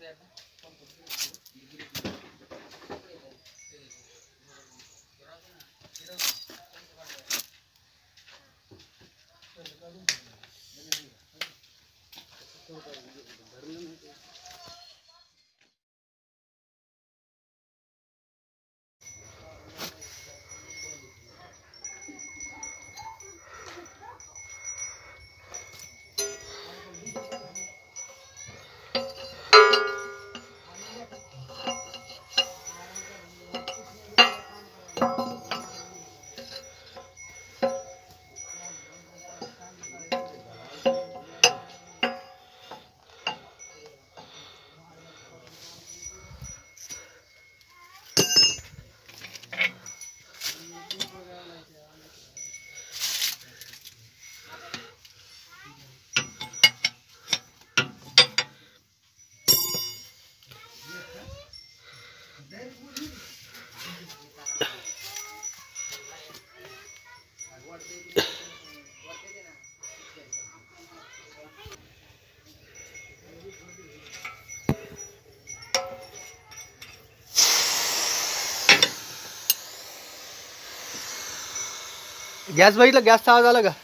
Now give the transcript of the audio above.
Gracias. thank gas भाई लग गैस था लगा